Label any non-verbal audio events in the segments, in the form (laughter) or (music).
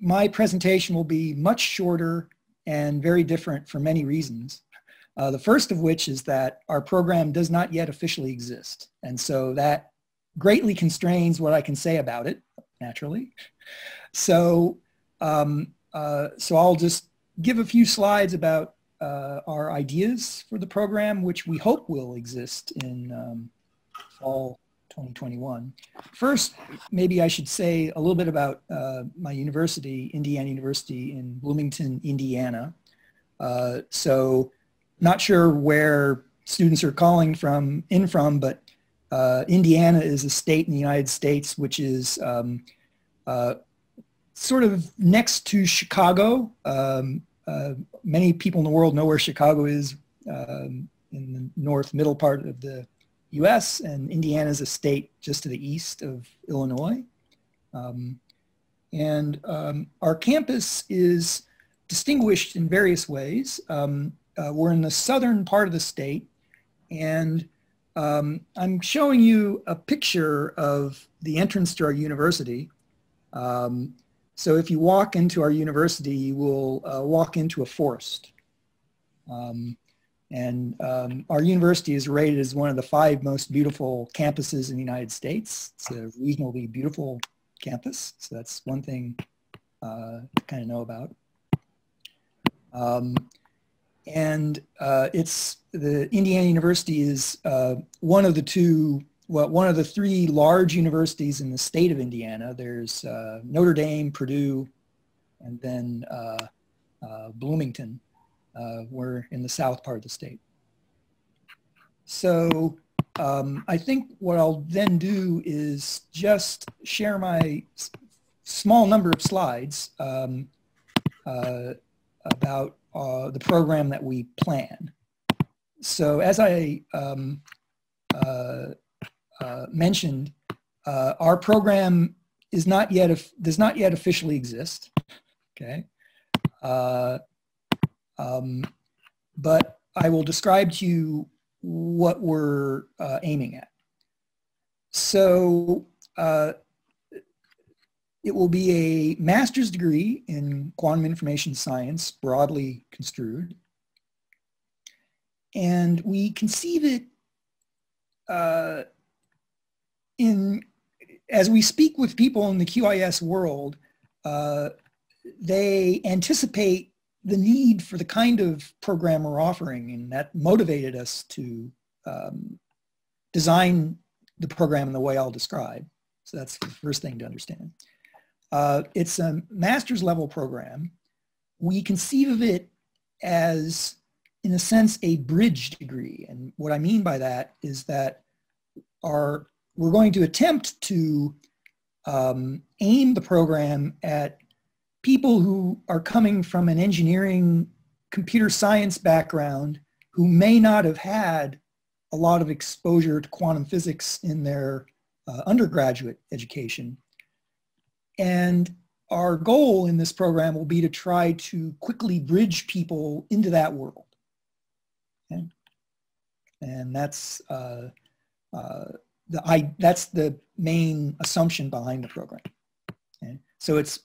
my presentation will be much shorter and very different for many reasons. Uh, the first of which is that our program does not yet officially exist. And so that greatly constrains what I can say about it, naturally. So, um, uh, so I'll just give a few slides about uh, our ideas for the program, which we hope will exist in um, fall 2021. First, maybe I should say a little bit about uh, my university, Indiana University in Bloomington, Indiana. Uh, so not sure where students are calling from in from, but uh, Indiana is a state in the United States which is um, uh, sort of next to Chicago. Um, uh, many people in the world know where Chicago is um, in the north middle part of the U.S. and Indiana is a state just to the east of Illinois. Um, and um, our campus is distinguished in various ways. Um, uh, we're in the southern part of the state and um, I'm showing you a picture of the entrance to our university. Um, so if you walk into our university, you will uh, walk into a forest. Um, and um, our university is rated as one of the five most beautiful campuses in the United States. It's a reasonably beautiful campus. So that's one thing uh, to kind of know about. Um, and uh, it's the Indiana University is uh, one of the two, well, one of the three large universities in the state of Indiana. There's uh, Notre Dame, Purdue, and then uh, uh, Bloomington. Uh, we're in the south part of the state. So um, I think what I'll then do is just share my small number of slides um, about uh, the program that we plan. So as I um, uh, uh, mentioned, uh, our program is not yet does not yet officially exist. Okay, uh, um, but I will describe to you what we're uh, aiming at. So it will be a master's degree in quantum information science, broadly construed. And we conceive it uh, in, as we speak with people in the QIS world, uh, they anticipate the need for the kind of program we're offering, and that motivated us to um, design the program in the way I'll describe. So that's the first thing to understand. Uh, it's a master's level program. We conceive of it as, in a sense, a bridge degree. And what I mean by that is that our, we're going to attempt to um, aim the program at people who are coming from an engineering computer science background who may not have had a lot of exposure to quantum physics in their uh, undergraduate education and our goal in this program will be to try to quickly bridge people into that world. Okay? And that's, uh, uh, the, I, that's the main assumption behind the program. Okay? So it's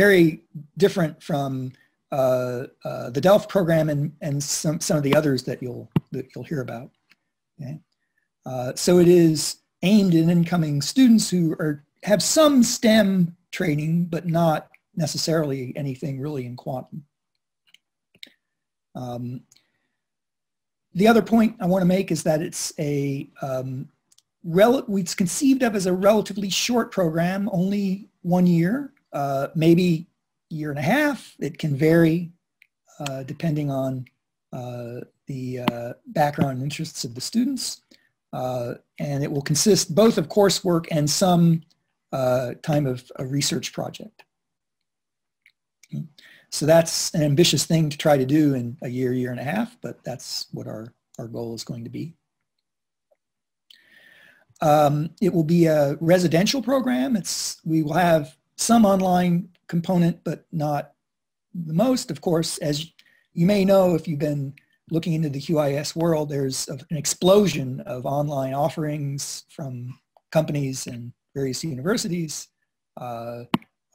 very different from uh, uh, the Delft program and, and some, some of the others that you'll, that you'll hear about. Okay? Uh, so it is aimed at incoming students who are, have some STEM training, but not necessarily anything really in quantum. Um, the other point I want to make is that it's a um, it's conceived of as a relatively short program, only one year, uh, maybe year and a half. It can vary uh, depending on uh, the uh, background and interests of the students. Uh, and it will consist both of coursework and some time of a research project. So that's an ambitious thing to try to do in a year, year and a half, but that's what our, our goal is going to be. Um, it will be a residential program. It's, we will have some online component, but not the most, of course. As you may know, if you've been looking into the QIS world, there's an explosion of online offerings from companies and various universities. Uh,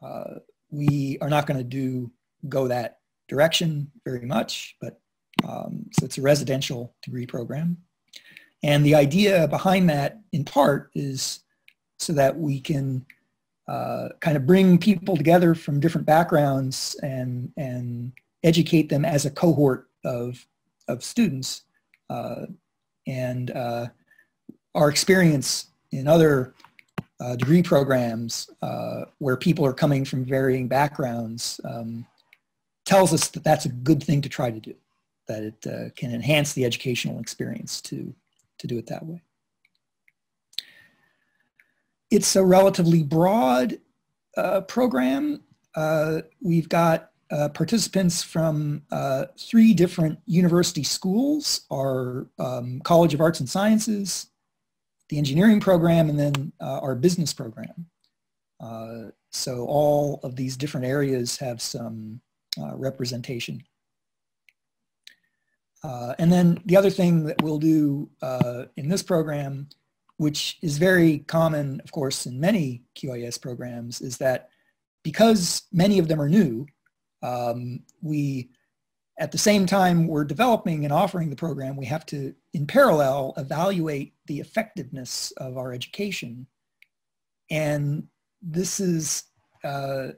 uh, we are not going to do go that direction very much, but um, so it's a residential degree program. And the idea behind that, in part, is so that we can uh, kind of bring people together from different backgrounds and, and educate them as a cohort of, of students. Uh, and uh, our experience in other uh, degree programs uh, where people are coming from varying backgrounds um, tells us that that's a good thing to try to do, that it uh, can enhance the educational experience to, to do it that way. It's a relatively broad uh, program. Uh, we've got uh, participants from uh, three different university schools, our um, College of Arts and Sciences, the engineering program, and then uh, our business program. Uh, so all of these different areas have some representation. and then the other thing that we'll do in this program which is very common, of course, in many QIS programs, is that because many of them are new, um, we, at the same time we're developing and offering the program, we have to, in parallel, evaluate the effectiveness of our education. And this is uh,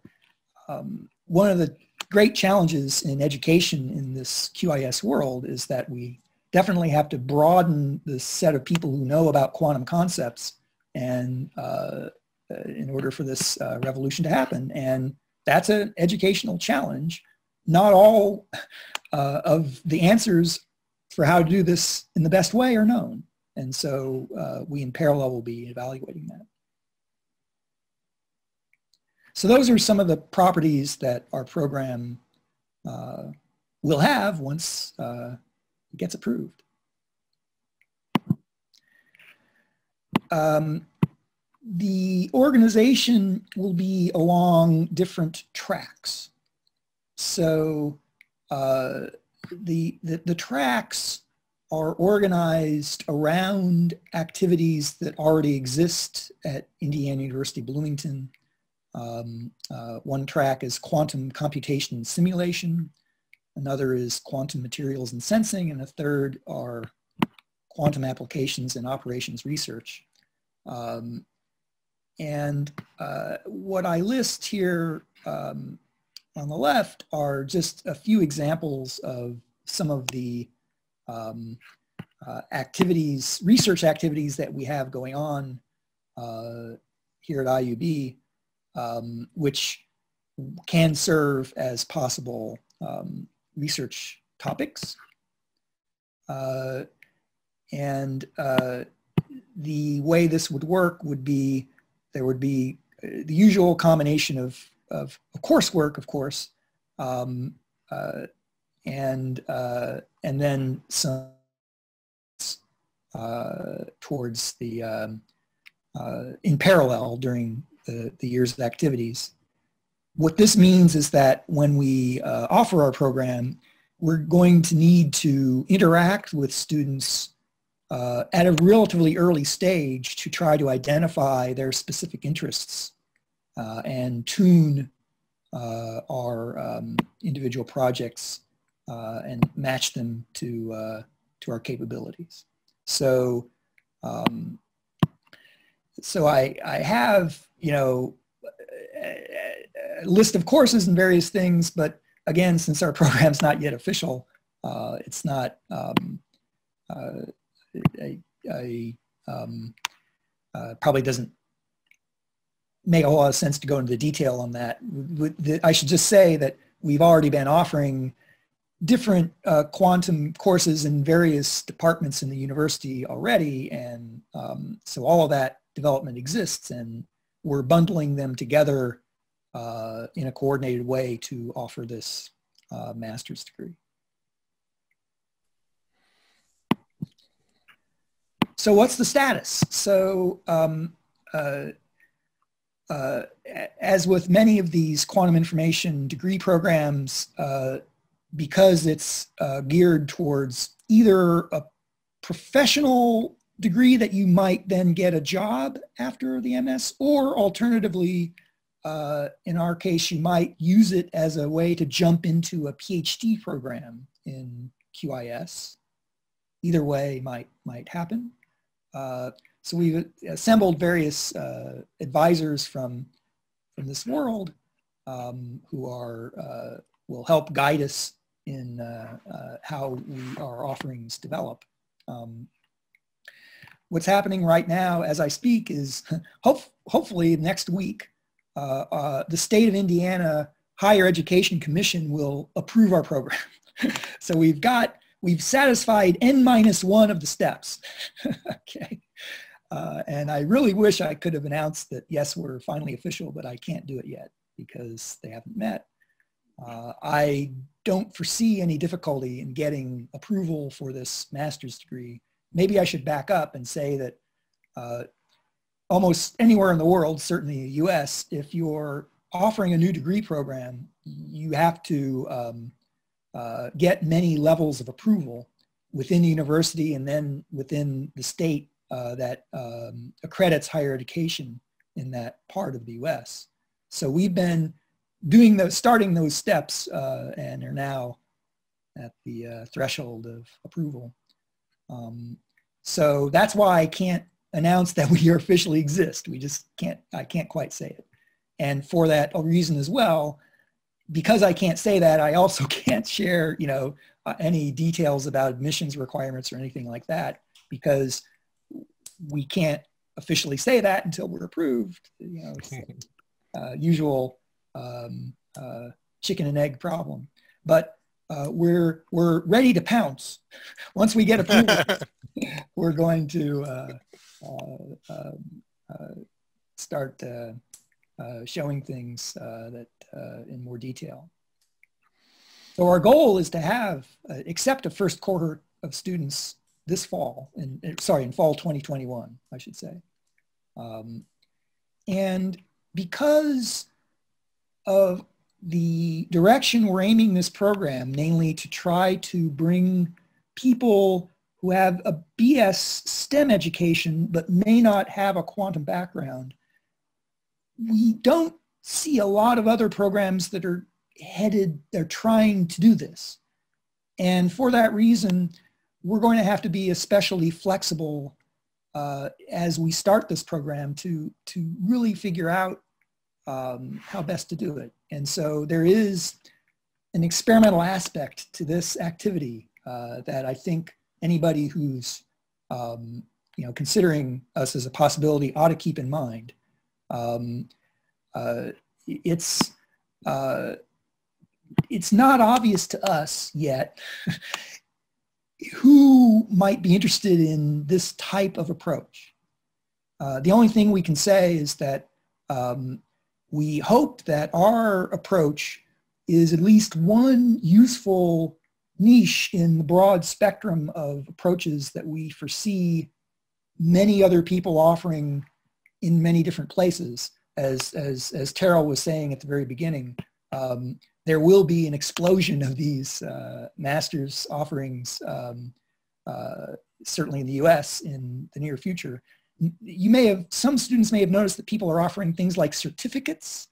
um, one of the great challenges in education in this QIS world is that we definitely have to broaden the set of people who know about quantum concepts and uh, uh, in order for this uh, revolution to happen. And that's an educational challenge. Not all uh, of the answers for how to do this in the best way are known. And so uh, we in parallel will be evaluating that. So those are some of the properties that our program uh, will have once gets approved. Um, the organization will be along different tracks. So uh, the, the, the tracks are organized around activities that already exist at Indiana University Bloomington. Um, uh, one track is quantum computation simulation. Another is quantum materials and sensing. And a third are quantum applications and operations research. Um, and uh, what I list here um, on the left are just a few examples of some of the um, uh, activities, research activities that we have going on uh, here at IUB, um, which can serve as possible um, research topics. Uh, and uh, the way this would work would be there would be uh, the usual combination of, of, coursework, of course, um, uh, and, uh, and then some towards the, um, in parallel during the, the years of activities. What this means is that when we offer our program, we're going to need to interact with students uh, at a relatively early stage to try to identify their specific interests uh, and tune uh, our um, individual projects uh, and match them to, uh, to our capabilities. So, um, so I, I have, you know, list of courses and various things, but again, since our (laughs) program's not yet official, uh, it's not, um, a, a um, uh, probably doesn't make a whole lot of sense to go into the detail on that. I should just say that we've already been offering different uh, quantum courses in various departments in the university already. And um, so all of that development exists and we're bundling them together uh, in a coordinated way to offer this uh, master's degree. So what's the status? So um, uh, uh, as with many of these quantum information degree programs, uh, because it's uh, geared towards either a professional degree that you might then get a job after the MS, or alternatively, uh, in our case, you might use it as a way to jump into a PhD program in QIS. Either way might, might happen. Uh, so we've assembled various uh, advisors from, from this world um, who are, uh, will help guide us in uh, uh, how we, our offerings develop. Um, what's happening right now as I speak is (laughs) hope, hopefully next week, uh, uh, the state of Indiana Higher Education Commission will approve our program. (laughs) so we've got, we've satisfied N minus one of the steps. (laughs) okay. Uh, and I really wish I could have announced that, yes, we're finally official, but I can't do it yet because they haven't met. Uh, I don't foresee any difficulty in getting approval for this master's degree. Maybe I should back up and say that uh, almost anywhere in the world, certainly the US, if you're offering a new degree program, you have to um, uh, get many levels of approval within the university and then within the state uh, that um, accredits higher education in that part of the US. So we've been doing those, starting those steps uh, and are now at the uh, threshold of approval. Um, so that's why I can't announce that (laughs) we officially exist. We just can't, I can't quite say it. And for that reason as well, because I can't say that, I also (laughs) can't share, you know, uh, any details about admissions requirements or anything like that because we can't officially say that until we're approved. You know, uh, usual um, uh, chicken and egg problem. But uh, we're we're ready to pounce. Once we get approval, (laughs) we're going to uh, uh, um, uh start uh, uh, showing things that in more detail. So our goal is to have accept a first cohort of students this fall, in, sorry, in fall 2021, I should say. Um, and because of the direction we're aiming this program, namely to try to bring people who have a BS STEM education but may not have a quantum background, we don't see a lot of other programs that are headed, they're trying to do this. And for that reason, we're going to have to be especially flexible uh, as we start this program to, to really figure out um, how best to do it. And so there is an experimental aspect to this activity uh, that I think anybody who's um, you know, considering us as a possibility ought to keep in mind. Um, uh, it's, uh, it's not obvious to us yet (laughs) who might be interested in this type of approach. Uh, the only thing we can say is that um, we hope that our approach is at least one useful niche in the broad spectrum of approaches that we foresee many other people offering in many different places. As, as, as Terrill was saying at the very beginning, um, there will be an explosion of these uh, master's offerings, um, uh, certainly in the US in the near future you may have, some students may have noticed that people are offering things like certificates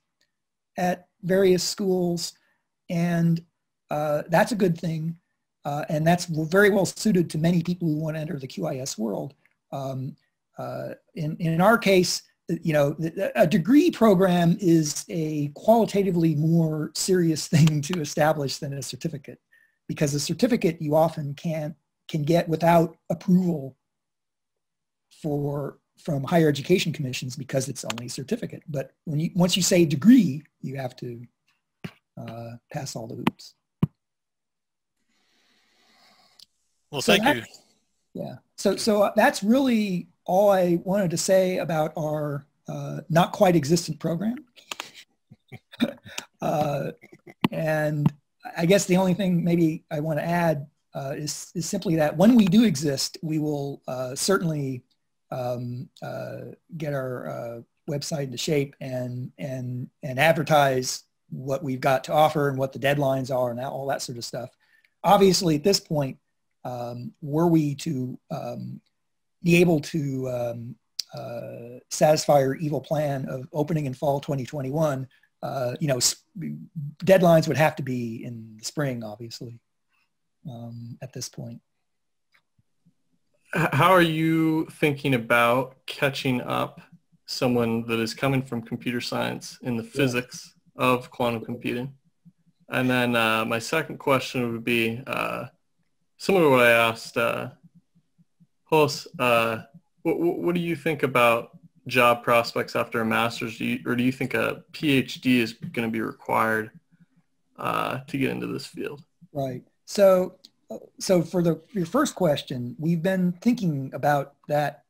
at various schools and uh, that's a good thing. Uh, and that's very well suited to many people who want to enter the QIS world. Um, uh, in, in our case, you know, a degree program is a qualitatively more serious (laughs) thing to establish than a certificate because a certificate you often can't, can get without approval for from higher education commissions because it's only a certificate. But when you once you say degree, you have to uh, pass all the hoops. Well, so thank that, you. Yeah. So so that's really all I wanted to say about our uh, not quite existent program. (laughs) uh, and I guess the only thing maybe I want to add uh, is, is simply that when we do exist, we will uh, certainly um, uh, get our uh, website into shape and and and advertise what we've got to offer and what the deadlines are and all that sort of stuff. Obviously, at this point, um, were we to um, be able to um, uh, satisfy our evil plan of opening in fall 2021, uh, you know, deadlines would have to be in the spring, obviously, um, at this point. How are you thinking about catching up someone that is coming from computer science in the yeah. physics of quantum computing? And then uh, my second question would be uh, similar to what I asked uh, Hos. Uh, what, what, do you think about job prospects after a master's? Do you, or do you think a PhD is going to be required uh, to get into this field? Right. So, so for the your first question, we've been thinking about that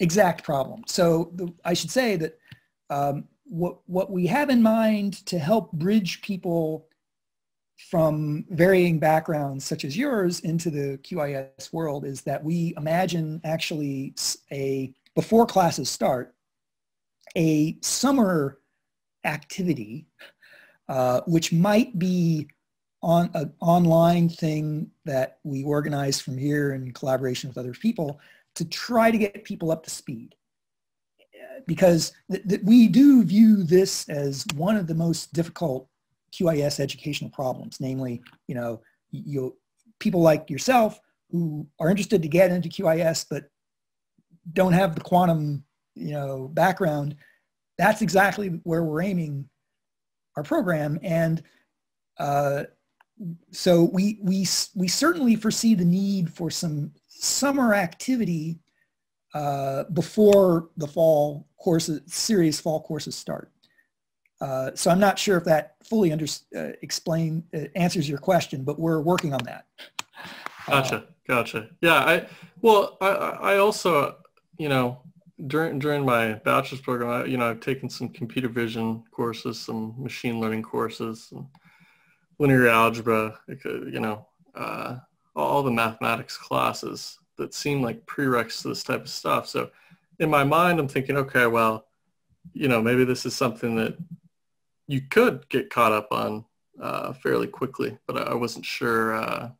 exact problem. So the, I should say that um, what, what we have in mind to help bridge people from varying backgrounds such as yours into the QIS world is that we imagine actually a, before classes start, a summer activity, uh, which might be on an online thing that we organize from here in collaboration with other people to try to get people up to speed because th- th- we do view this as one of the most difficult QIS educational problems, namely, you know, you people like yourself who are interested to get into QIS but don't have the quantum, you know, background. That's exactly where we're aiming our program, and uh, so we we we certainly foresee the need for some summer activity uh, before the fall courses, serious fall courses start. Uh, so I'm not sure if that fully under, uh, explain uh, answers your question, but we're working on that. Gotcha, gotcha. Yeah, I well, I, I also, you know, during during my bachelor's program, I, you know, I've taken some computer vision courses, some machine learning courses, and linear algebra, you know, uh, all the mathematics classes that seem like prereqs to this type of stuff. So in my mind, I'm thinking, okay, well, you know, maybe this is something that you could get caught up on uh, fairly quickly, but I wasn't sure uh,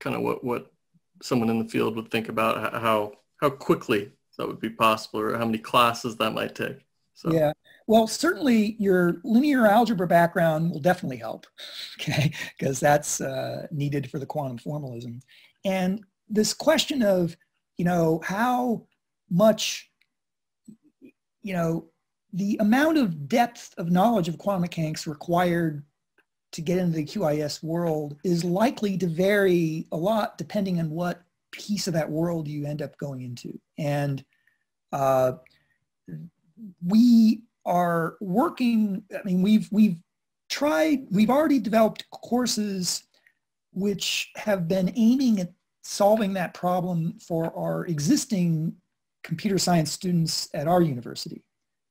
kind of what, what someone in the field would think about how, how quickly that would be possible or how many classes that might take. So. Yeah, well, certainly your linear algebra background will definitely help, (laughs) okay, because that's uh, needed for the quantum formalism. And this question of, you know, how much, you know, the amount of depth of knowledge of quantum mechanics required to get into the QIS world is likely to vary a lot depending on what piece of that world you end up going into. And uh, we are working, I mean, we've, we've tried, we've already developed courses which have been aiming at solving that problem for our existing computer science students at our university.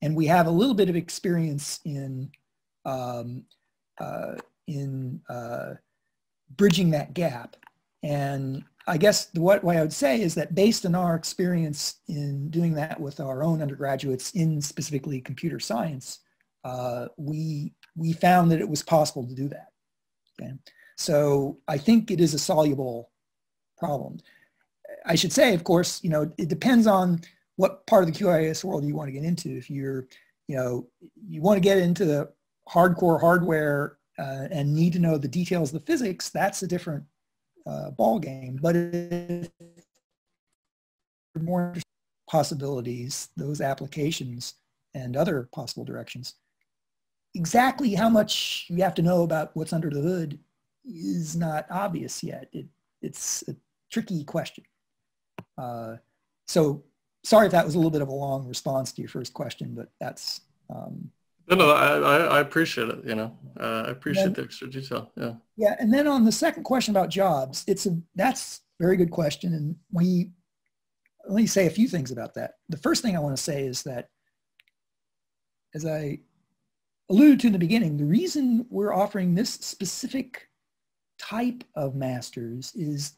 And we have a little bit of experience in, um, uh, in uh, bridging that gap. And I guess the, what, what I would say is that based on our experience in doing that with our own undergraduates in specifically computer science, uh, we, we found that it was possible to do that. Okay? So I think it is a soluble problem. I should say, of course, you know, it depends on what part of the QIS world you want to get into. If you're, you know, you want to get into the hardcore hardware uh, and need to know the details of the physics, that's a different uh, ball game. But more possibilities, those applications and other possible directions, exactly how much you have to know about what's under the hood is not obvious yet. It, it's a tricky question. Uh, so sorry if that was a little bit of a long response to your first question, but that's. Um, no, no, I, I appreciate it. You know, uh, I appreciate then, the extra detail. Yeah. Yeah, and then on the second question about jobs, it's a that's a very good question, and we let me say a few things about that. The first thing I want to say is that, as I alluded to in the beginning, the reason we're offering this specific type of masters is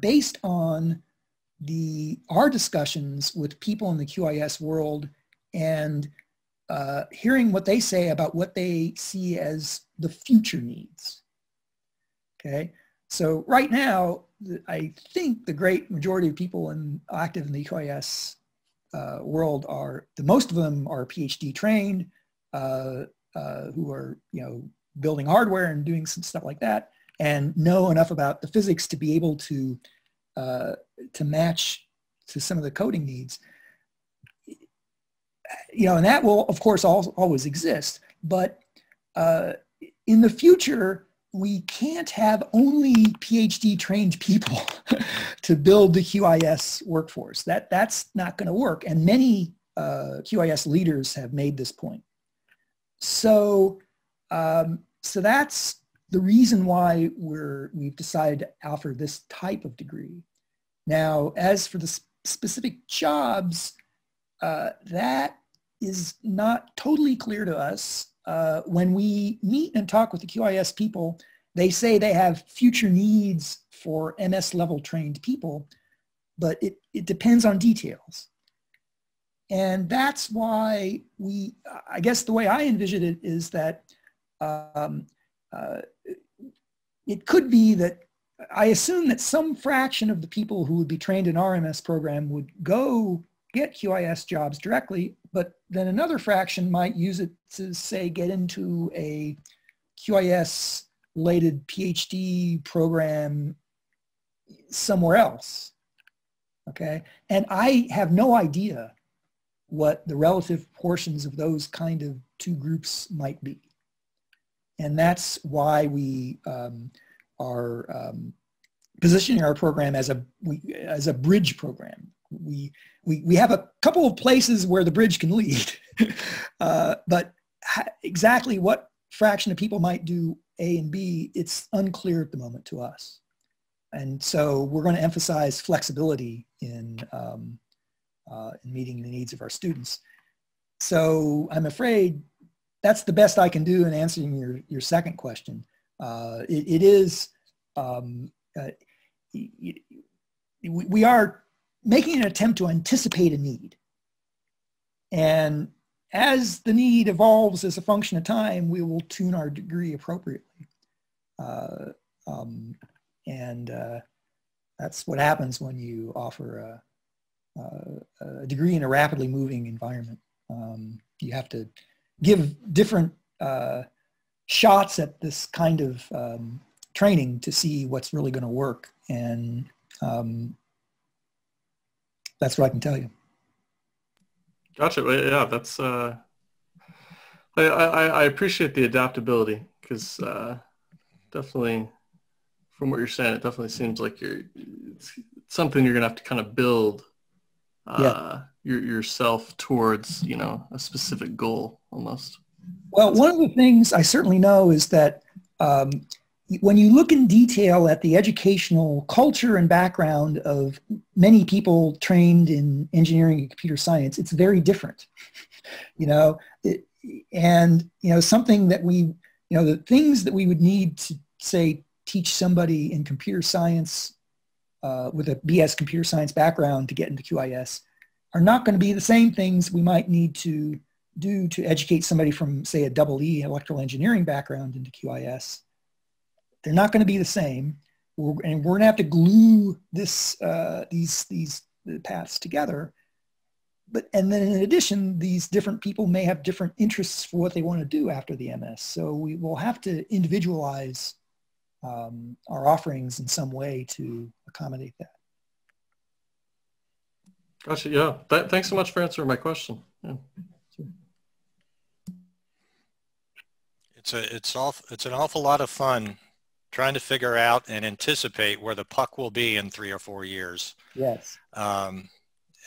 based on the our discussions with people in the QIS world and uh, hearing what they say about what they see as the future needs. Okay, so right now I think the great majority of people in, active in the QIS uh, world are, the most of them are PhD trained, uh, uh, who are, you know, building hardware and doing some stuff like that and know enough about the physics to be able to, uh, to match to some of the coding needs. You know, and that will, of course, always exist. But uh, in the future, we can't have only PhD trained people (laughs) to build the QIS workforce. That, that's not going to work. And many uh, QIS leaders have made this point. So, um, so that's the reason why we're, we've decided to offer this type of degree. Now, as for the specific jobs, uh, that is not totally clear to us uh, when we meet and talk with the QIS people, they say they have future needs for MS level trained people, but it, it depends on details. And that's why we, I guess the way I envision it is that um, uh, it could be that I assume that some fraction of the people who would be trained in RMS program would go get QIS jobs directly, but then another fraction might use it to say get into a QIS related PhD program somewhere else. Okay. And I have no idea what the relative portions of those kind of two groups might be. And that's why we um, are um, positioning our program as a, we, as a bridge program we, we, we have a couple of places where the bridge can lead, (laughs) uh, but exactly what fraction of people might do A and B, it's unclear at the moment to us. And so we're going to emphasize flexibility in, um, uh, in meeting the needs of our students. So I'm afraid that's the best I can do in answering your, your second question. Uh, it, it is, um, uh, we are making an attempt to anticipate a need. And as the need evolves as a function of time, we will tune our degree appropriately. Uh, um, and uh, that's what happens when you offer a, a, a, degree in a rapidly moving environment. Um, you have to give different uh, shots at this kind of um, training to see what's really going to work. And um, that's what I can tell you. Gotcha. Yeah, that's. Uh, I, I, I appreciate the adaptability because uh, definitely, from what you're saying, it definitely seems like you're it's something you're gonna have to kind of build uh, yeah. your, yourself towards, you know, a specific goal almost. Well, one of the things I certainly know is that um, when you look in detail at the educational culture and background of many people trained in engineering and computer science, it's very different. (laughs) you know, it, and you know something that we, you know, the things that we would need to say teach somebody in computer science uh, with a BS computer science background to get into QIS are not going to be the same things we might need to do to educate somebody from say a double E electrical engineering background into QIS they're not going to be the same. We're, and we're going to have to glue this, uh, these, these paths together. But, and then in addition, these different people may have different interests for what they want to do after the MS. So we will have to individualize um, our offerings in some way to accommodate that. Gotcha. Yeah. Th thanks so much for answering my question. Yeah. It's a it's all it's an awful lot of fun trying to figure out and anticipate where the puck will be in three or four years. Yes. Um,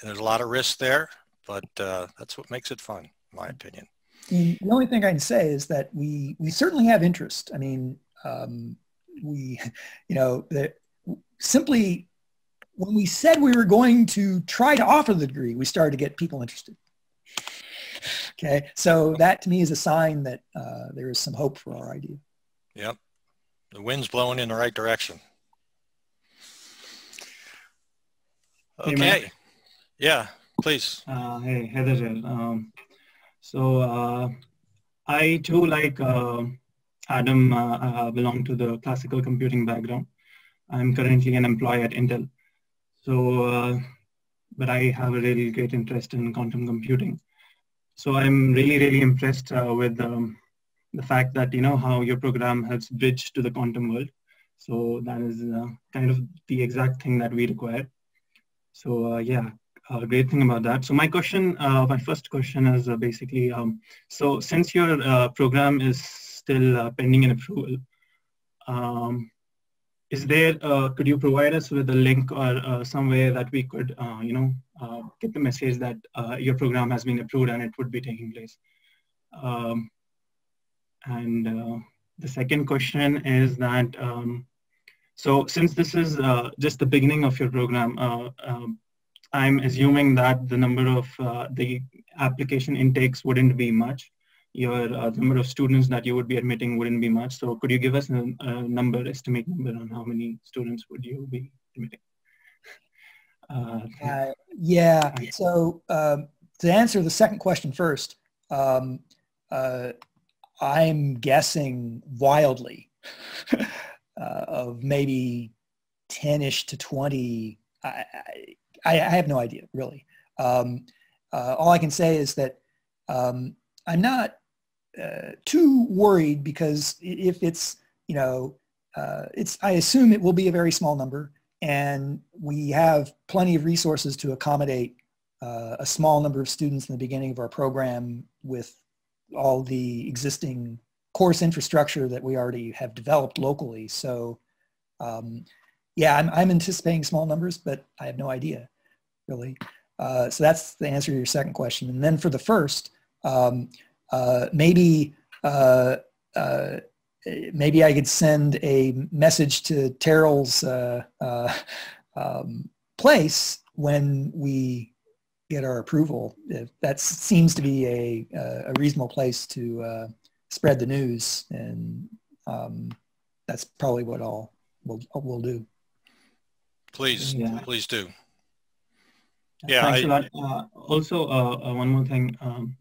there's a lot of risk there, but uh, that's what makes it fun, in my opinion. The, the, only thing I can say is that we we certainly have interest. I mean, um, we, you know, that simply when we said we were going to try to offer the degree, we started to get people interested. Okay, so that to me is a sign that uh, there is some hope for our idea. Yep the wind's blowing in the right direction. Okay. Hey, yeah, please. Uh, hey, Heather. Um, so uh, I too, like uh, Adam, uh, belong to the classical computing background. I'm currently an employee at Intel. So, uh, but I have a really great interest in quantum computing. So I'm really, really impressed uh, with um, the fact that, you know, how your program helps bridge to the quantum world. So that is uh, kind of the exact thing that we require. So uh, yeah, a great thing about that. So my question, uh, my first question is uh, basically, um, so since your uh, program is still uh, pending an approval, um, is there, uh, could you provide us with a link or uh, some way that we could, you know, get the message that your program has been approved and it would be taking place? Um, and the second question is that, um, so since this is just the beginning of your program, um, I'm assuming that the number of uh, the application intakes wouldn't be much. Your uh, number of students that you would be admitting wouldn't be much. So could you give us a, a number, estimate number on how many students would you be admitting? Uh, uh yeah, so um, to answer the second question first, um, uh, I'm guessing wildly (laughs) uh, of maybe 10-ish to 20 I, I, I have no idea really. Um, uh, all I can say is that um, I'm not uh, too worried because if it's, you know, uh, it's, I assume it will be a very small number and we have plenty of resources to accommodate uh, a small number of students in the beginning of our program with all the existing course infrastructure that we already have developed locally. So um, yeah, I'm, I'm anticipating small numbers, but I have no idea really. Uh, so that's the answer to your second question. And then for the first, um, uh, maybe uh, uh maybe I could send a message to Terrill's uh, uh, (laughs) um, place when we get our approval. If that seems to be a, a reasonable place to spread the news, and um, that's probably what I'll we'll, we'll do. Please, yeah. please do. Yeah. Thanks I, a lot. Uh, also, uh, uh, one more thing. Um,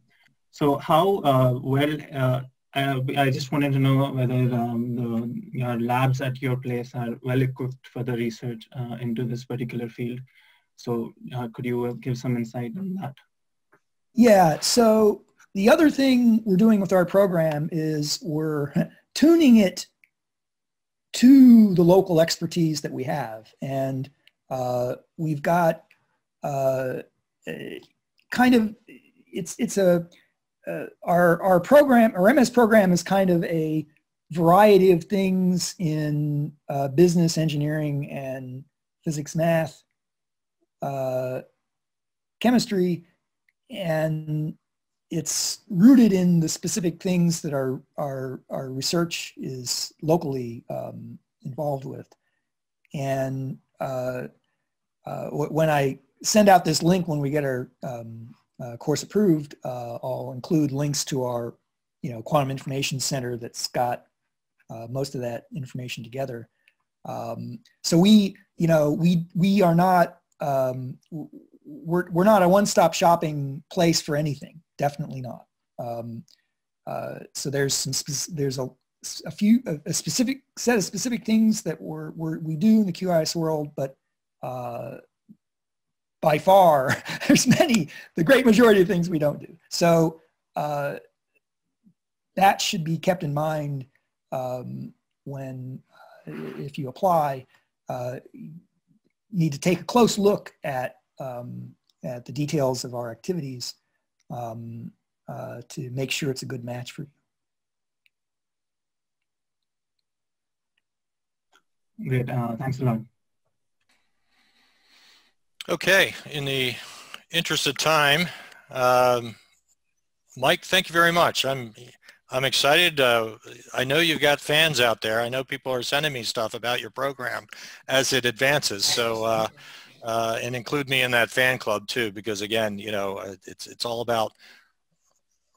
so how uh, well, uh, I, I, just wanted to know whether um, the, your labs at your place are well equipped for the research uh, into this particular field. So could you give some insight on that? Yeah, so the other thing we're doing with our program is we're (laughs) tuning it to the local expertise that we have. And uh, we've got uh, kind of it's it's a uh, our our program our MS program is kind of a variety of things in uh, business, engineering, and physics, math, uh, chemistry, and it's rooted in the specific things that our our our research is locally um, involved with, and uh, uh, when I send out this link when we get our um, uh, course approved. Uh, I'll include links to our, you know, quantum information center that's got uh, most of that information together. Um, so we, you know, we we are not um, we're we're not a one-stop shopping place for anything. Definitely not. Um, uh, so there's some there's a a few a, a, specific set of specific things that we're, we're we do in the QIS world, but uh, by far, (laughs) there's many, the great majority of things we don't do. So uh, that should be kept in mind um, when, uh, if you apply, uh, need to take a close look at, um, at the details of our activities um, uh, to make sure it's a good match for you. Great, uh, thanks a lot. Okay, in the interest of time, um, Mike, thank you very much. I'm I'm excited. Uh, I know you've got fans out there. I know people are sending me stuff about your program as it advances. So, uh, uh, and include me in that fan club too, because again, you know, uh, it's it's all about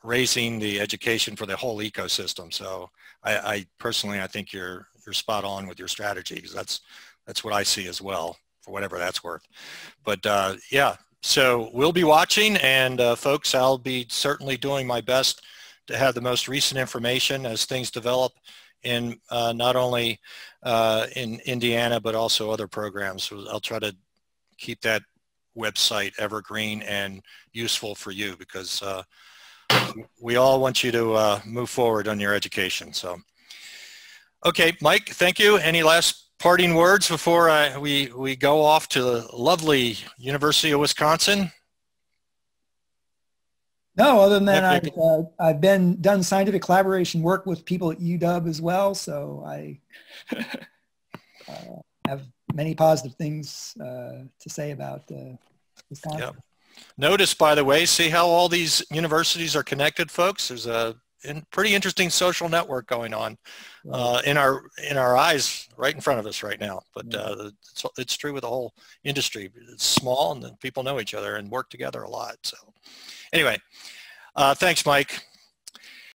raising the education for the whole ecosystem. So, I, I personally, I think you're you're spot on with your strategy because that's that's what I see as well for whatever that's worth. But uh, yeah, so we'll be watching and uh, folks, I'll be certainly doing my best to have the most recent information as things develop in uh, not only uh, in Indiana, but also other programs. So I'll try to keep that website evergreen and useful for you because uh, we all want you to uh, move forward on your education. So, okay, Mike, thank you. Any last parting words before I, we, we go off to the lovely University of Wisconsin? No, other than that, I've, uh, I've been done scientific collaboration work with people at UW as well. So I (laughs) uh, have many positive things uh, to say about uh, Wisconsin. Yep. Notice, by the way, see how all these universities are connected, folks? There's a in, pretty interesting social network going on uh, in our in our eyes right in front of us right now. But uh, it's, it's true with the whole industry. It's small and people know each other and work together a lot. So anyway, uh, thanks, Mike.